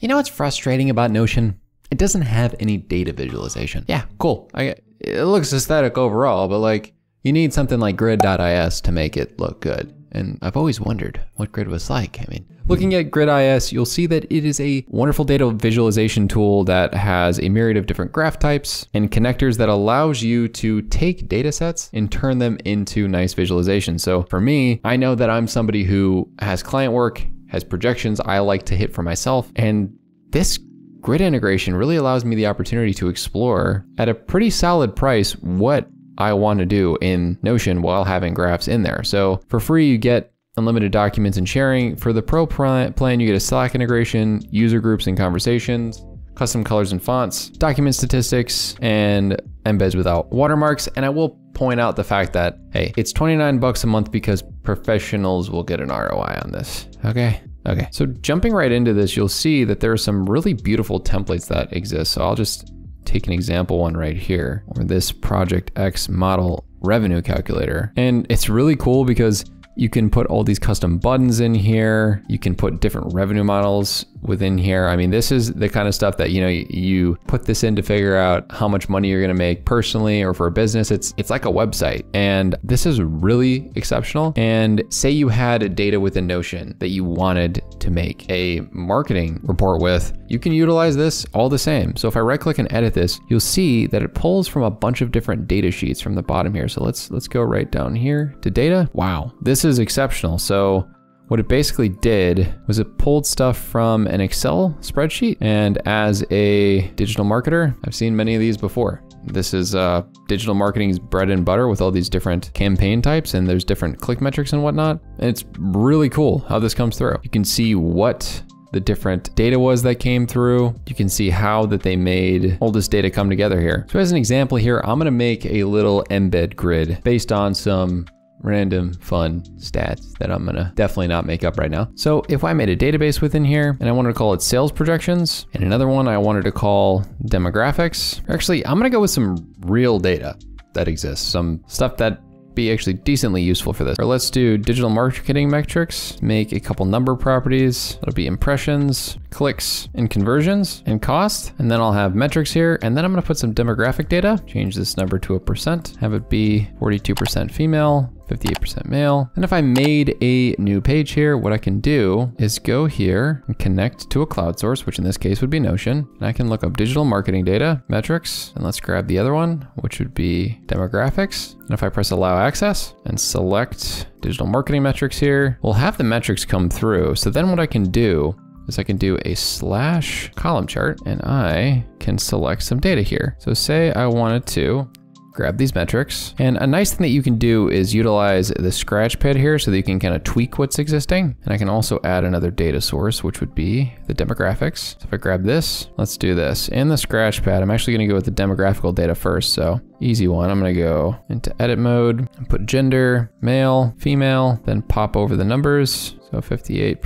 You know what's frustrating about Notion? It doesn't have any data visualization. Yeah, cool. I, it looks aesthetic overall, but like you need something like grid.is to make it look good. And I've always wondered what Grid was like. I mean, looking at Grid.is, you'll see that it is a wonderful data visualization tool that has a myriad of different graph types and connectors that allows you to take data sets and turn them into nice visualizations. So for me, I know that I'm somebody who has client work, has projections I like to hit for myself, and this grid integration really allows me the opportunity to explore at a pretty solid price what I want to do in Notion while having graphs in there. So for free, you get unlimited documents and sharing. For the pro plan, you get a Slack integration, user groups and conversations, custom colors and fonts, document statistics, and embeds without watermarks. And I will point out the fact that, hey, it's 29 bucks a month because professionals will get an ROI on this. Okay. Okay, so jumping right into this, you'll see that there are some really beautiful templates that exist. So I'll just take an example one right here, or this Project X model revenue calculator. And it's really cool because you can put all these custom buttons in here. You can put different revenue models within here. I mean, this is the kind of stuff that, you know, you put this in to figure out how much money you're going to make personally or for a business. It's it's like a website. And this is really exceptional. And say you had data within Notion that you wanted to make a marketing report with, you can utilize this all the same. So if I right click and edit this, you'll see that it pulls from a bunch of different data sheets from the bottom here. So let's let's go right down here to data. Wow, this is exceptional. So what it basically did was it pulled stuff from an Excel spreadsheet. And as a digital marketer, I've seen many of these before. This is uh, digital marketing's bread and butter with all these different campaign types and there's different click metrics and whatnot. And it's really cool how this comes through. You can see what the different data was that came through. You can see how that they made all this data come together here. So as an example here, I'm gonna make a little embed grid based on some random fun stats that I'm gonna definitely not make up right now. So if I made a database within here and I wanted to call it sales projections and another one I wanted to call demographics, actually I'm gonna go with some real data that exists, some stuff that be actually decently useful for this. Or let's do digital marketing metrics, make a couple number properties. It'll be impressions, clicks, and conversions, and cost. And then I'll have metrics here. And then I'm gonna put some demographic data, change this number to a percent, have it be 42% female, 58% male. And if I made a new page here, what I can do is go here and connect to a cloud source, which in this case would be Notion. And I can look up digital marketing data, metrics, and let's grab the other one, which would be demographics. And if I press allow access and select digital marketing metrics here, we'll have the metrics come through. So then what I can do is I can do a slash column chart and I can select some data here. So say I wanted to grab these metrics. And a nice thing that you can do is utilize the scratch pad here so that you can kind of tweak what's existing. And I can also add another data source, which would be the demographics. So if I grab this, let's do this. In the scratch pad, I'm actually gonna go with the demographical data first. So easy one, I'm gonna go into edit mode and put gender, male, female, then pop over the numbers. So 58%,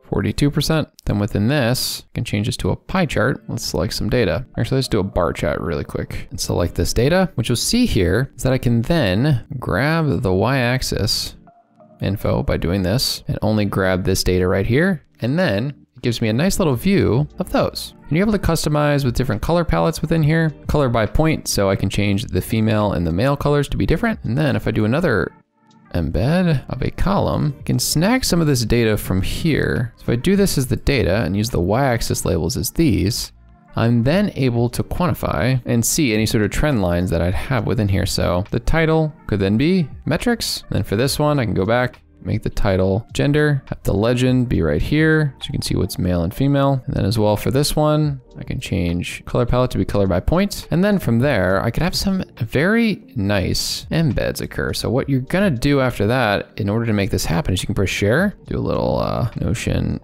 42%. Then within this, I can change this to a pie chart. Let's select some data. Actually, let's do a bar chart really quick and select this data. What you'll see here is that I can then grab the y-axis info by doing this and only grab this data right here. And then it gives me a nice little view of those. And you're able to customize with different color palettes within here, color by point, so I can change the female and the male colors to be different. And then if I do another embed of a column, I can snag some of this data from here. So if I do this as the data and use the y-axis labels as these, I'm then able to quantify and see any sort of trend lines that I'd have within here. So the title could then be metrics. And then for this one, I can go back make the title gender, have the legend be right here so you can see what's male and female. And then as well for this one, I can change color palette to be color by point. And then from there, I could have some very nice embeds occur. So what you're gonna do after that, in order to make this happen, is you can press share, do a little uh, Notion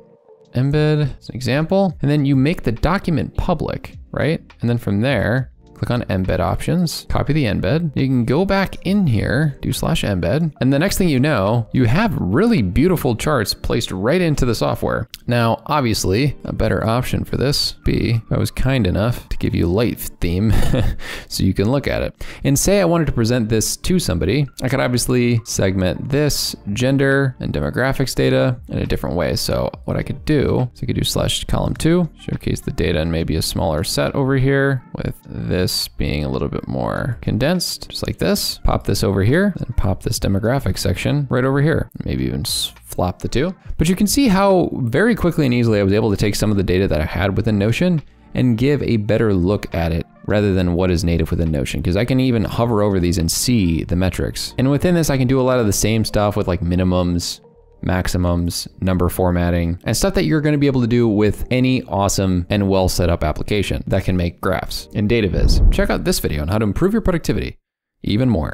embed as an example, and then you make the document public, right? And then from there, click on embed options, copy the embed. You can go back in here, do slash embed. And the next thing you know, you have really beautiful charts placed right into the software. Now, obviously, a better option for this be I was kind enough to give you light theme so you can look at it. And say I wanted to present this to somebody, I could obviously segment this gender and demographics data in a different way. So what I could do is I could do slash column two, showcase the data in maybe a smaller set over here with this being a little bit more condensed, just like this. Pop this over here, and pop this demographic section right over here. Maybe even flop the two. But you can see how very quickly and easily I was able to take some of the data that I had within Notion and give a better look at it rather than what is native within Notion. Because I can even hover over these and see the metrics. And within this, I can do a lot of the same stuff with like minimums, maximums, number formatting, and stuff that you're going to be able to do with any awesome and well set up application that can make graphs in DataViz. Check out this video on how to improve your productivity even more.